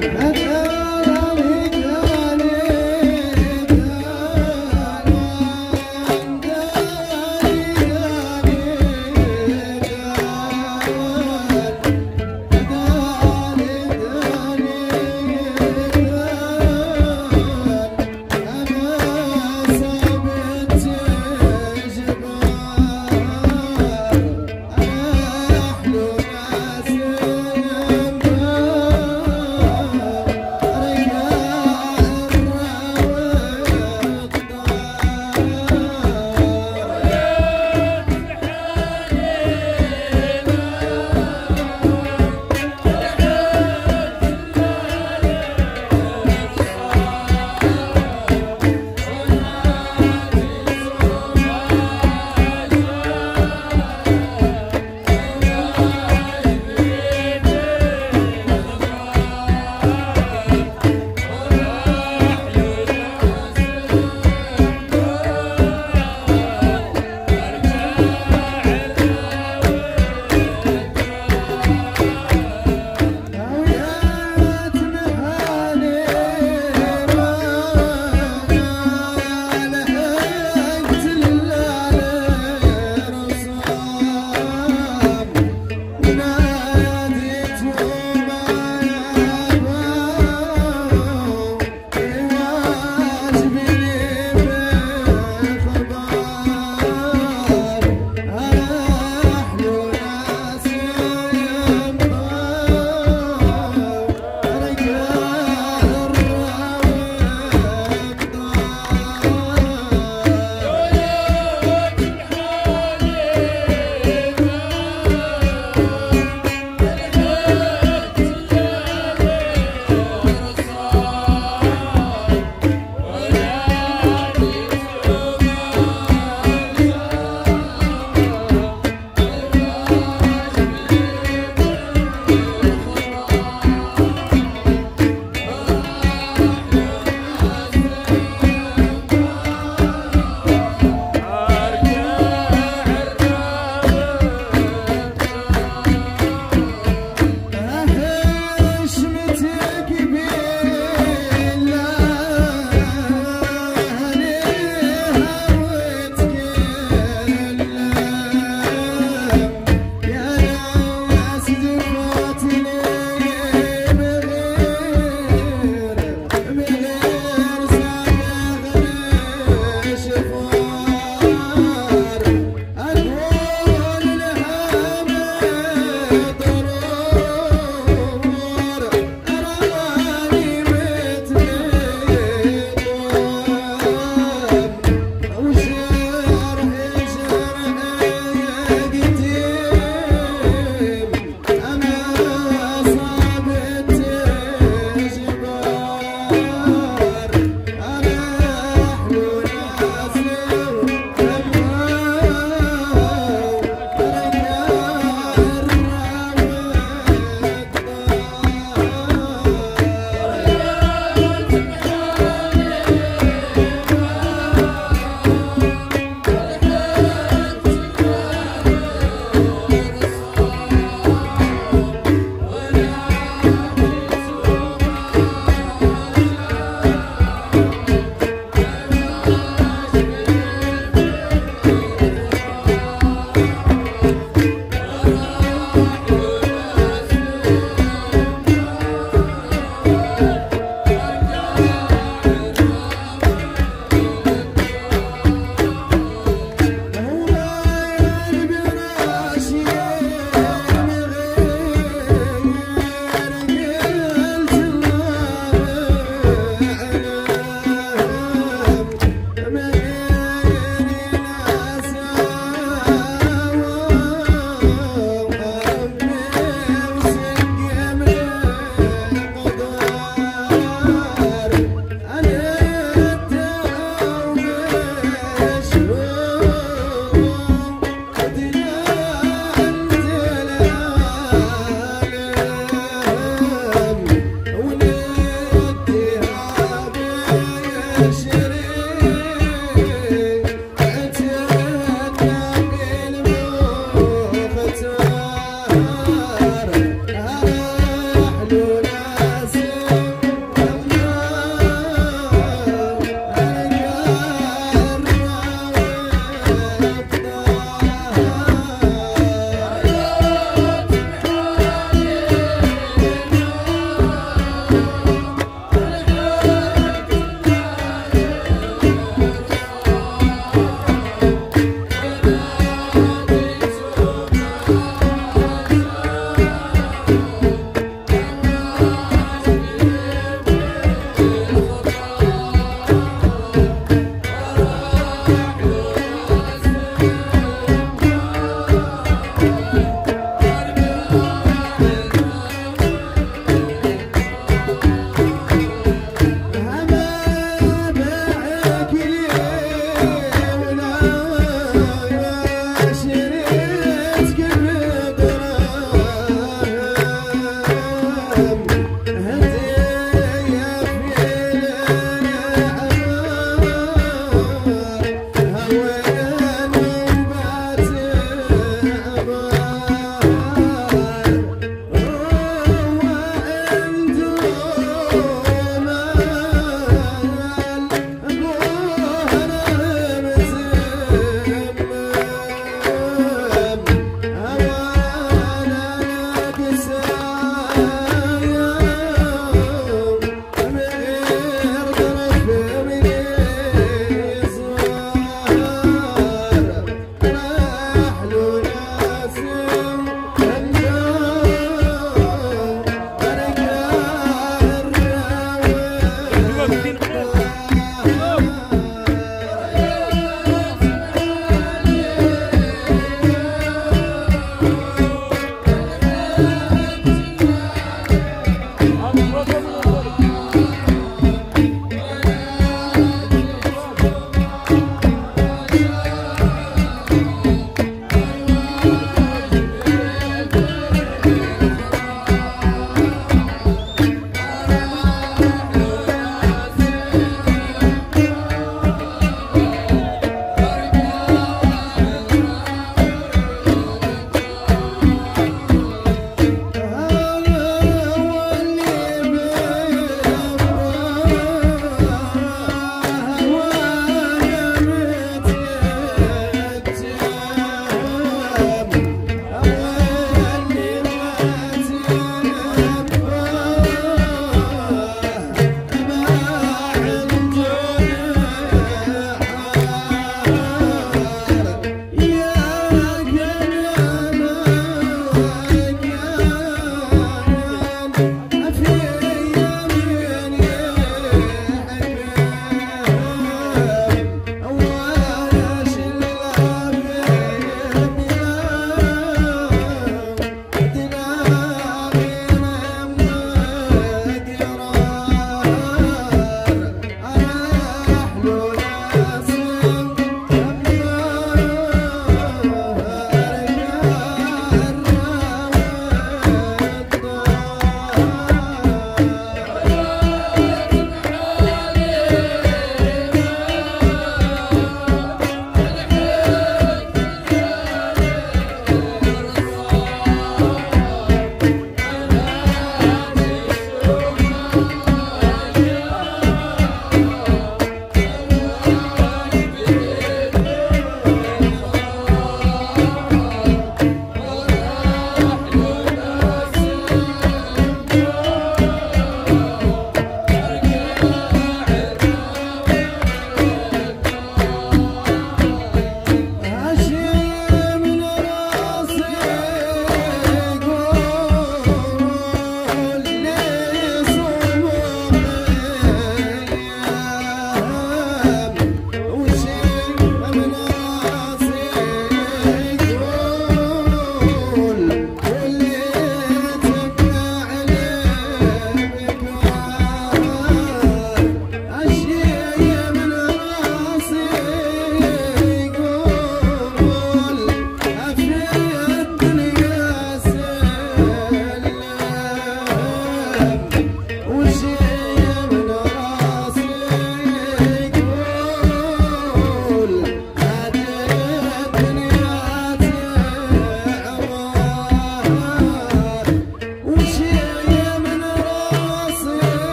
Gracias.